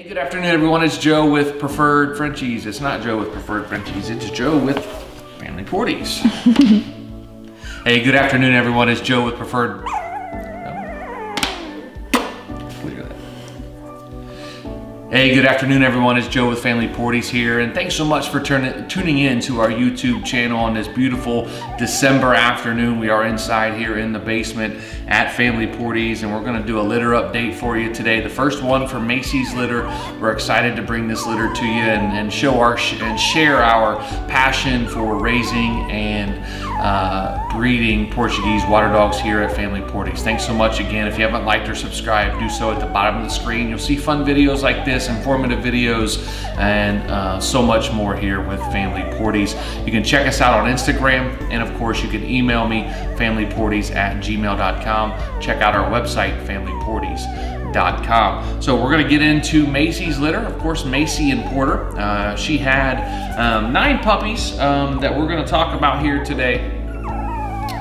Hey, good afternoon, everyone. It's Joe with Preferred Frenchies. It's not Joe with Preferred Frenchies. It's Joe with Family Porties. hey, good afternoon, everyone. It's Joe with Preferred. Hey, good afternoon, everyone. It's Joe with Family Porties here, and thanks so much for turn, tuning in to our YouTube channel on this beautiful December afternoon. We are inside here in the basement at Family Porties, and we're going to do a litter update for you today. The first one for Macy's Litter. We're excited to bring this litter to you and, and show our and share our passion for raising and uh, breeding Portuguese water dogs here at Family Porties. Thanks so much again. If you haven't liked or subscribed, do so at the bottom of the screen. You'll see fun videos like this informative videos, and uh, so much more here with Family Porties. You can check us out on Instagram, and of course, you can email me, familyporties at gmail.com. Check out our website, familyporties.com. So we're going to get into Macy's litter. Of course, Macy and Porter. Uh, she had um, nine puppies um, that we're going to talk about here today.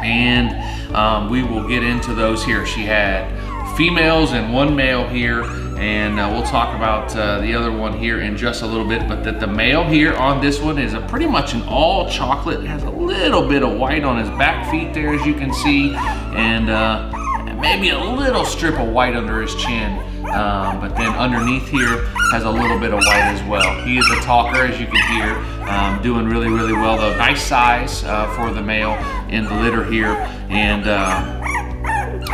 And um, we will get into those here. She had females and one male here and uh, we'll talk about uh, the other one here in just a little bit but that the male here on this one is a pretty much an all chocolate it has a little bit of white on his back feet there as you can see and uh, maybe a little strip of white under his chin um, but then underneath here has a little bit of white as well. He is a talker as you can hear um, doing really really well though. Nice size uh, for the male in the litter here and uh,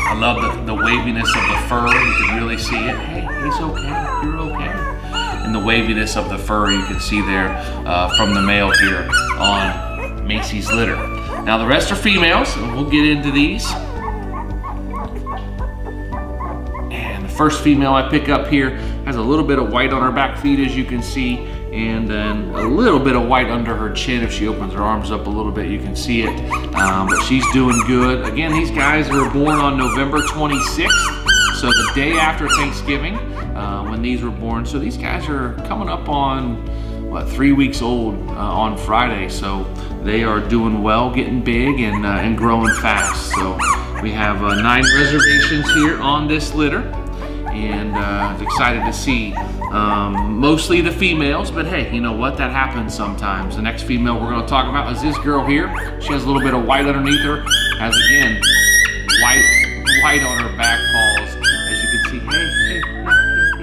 I love the, the waviness of the fur. You can really see it. Hey, he's okay. You're okay. And the waviness of the fur you can see there uh, from the male here on Macy's litter. Now the rest are females, and we'll get into these. And the first female I pick up here has a little bit of white on her back feet, as you can see and then a little bit of white under her chin. If she opens her arms up a little bit, you can see it. Um, but she's doing good. Again, these guys were born on November 26th, so the day after Thanksgiving uh, when these were born. So these guys are coming up on what three weeks old uh, on Friday. So they are doing well, getting big and uh, and growing fast. So we have uh, nine reservations here on this litter and uh, excited to see um, mostly the females, but hey, you know what? That happens sometimes. The next female we're going to talk about is this girl here. She has a little bit of white underneath her, has again white white on her back paws, as you can see. Hey, hey, hey,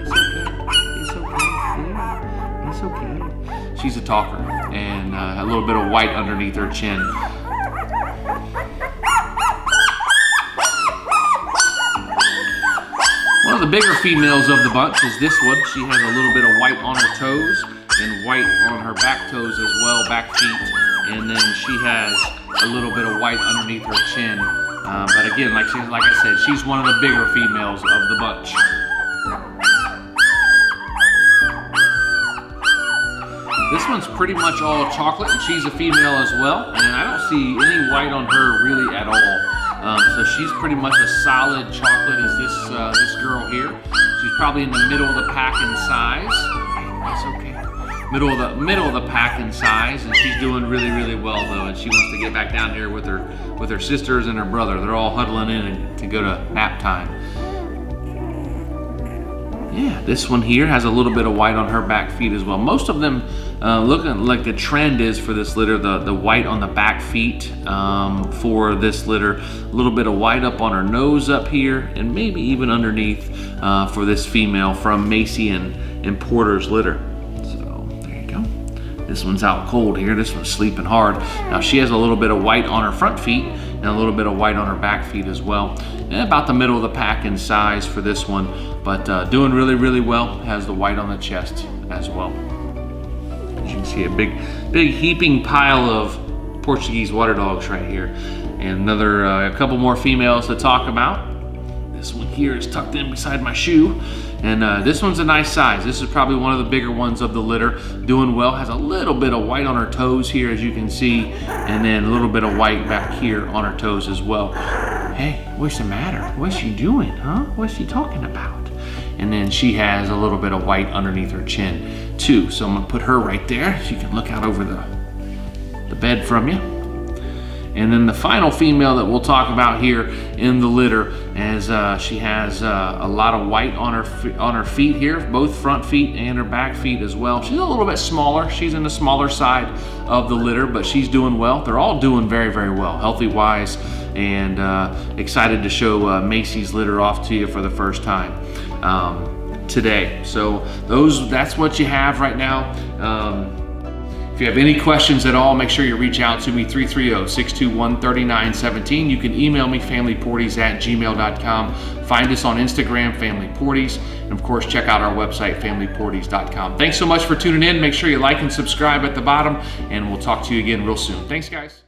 it's okay, it's okay, it's okay. She's a talker, and uh, a little bit of white underneath her chin. The bigger females of the bunch is this one. She has a little bit of white on her toes and white on her back toes as well, back feet. And then she has a little bit of white underneath her chin. Uh, but again, like, she, like I said, she's one of the bigger females of the bunch. This one's pretty much all chocolate, and she's a female as well. And I don't see any white on her really at all. Um, so she's pretty much a solid chocolate as this uh, this girl here. She's probably in the middle of the pack in size. That's okay. Middle of the middle of the pack in size, and she's doing really really well though. And she wants to get back down here with her with her sisters and her brother. They're all huddling in to go to nap time. Yeah, this one here has a little bit of white on her back feet as well. Most of them, uh, looking like the trend is for this litter, the, the white on the back feet um, for this litter. A little bit of white up on her nose up here, and maybe even underneath uh, for this female from Macy and, and Porter's litter. So there you go. This one's out cold here. This one's sleeping hard. Now she has a little bit of white on her front feet and a little bit of white on her back feet as well. And about the middle of the pack in size for this one but uh, doing really, really well. Has the white on the chest as well. As you can see, a big, big heaping pile of Portuguese water dogs right here. And another, uh, a couple more females to talk about. This one here is tucked in beside my shoe. And uh, this one's a nice size. This is probably one of the bigger ones of the litter. Doing well, has a little bit of white on her toes here as you can see. And then a little bit of white back here on her toes as well. Hey, what's the matter? What's she doing, huh? What's she talking about? And then she has a little bit of white underneath her chin too. So I'm gonna put her right there She can look out over the, the bed from you. And then the final female that we'll talk about here in the litter is uh, she has uh, a lot of white on her on her feet here, both front feet and her back feet as well. She's a little bit smaller. She's in the smaller side of the litter, but she's doing well. They're all doing very, very well, healthy wise, and uh, excited to show uh, Macy's litter off to you for the first time. Um, today. So those that's what you have right now. Um, you have any questions at all, make sure you reach out to me 330-621-3917. You can email me familyporties at gmail.com. Find us on Instagram, Family Porties, and of course check out our website, familyporties.com. Thanks so much for tuning in. Make sure you like and subscribe at the bottom, and we'll talk to you again real soon. Thanks, guys.